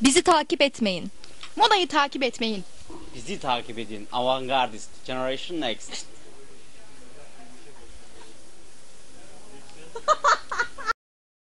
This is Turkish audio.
Bizi takip etmeyin. Modayı takip etmeyin. Bizi takip edin. Avantgardist. Generation Next.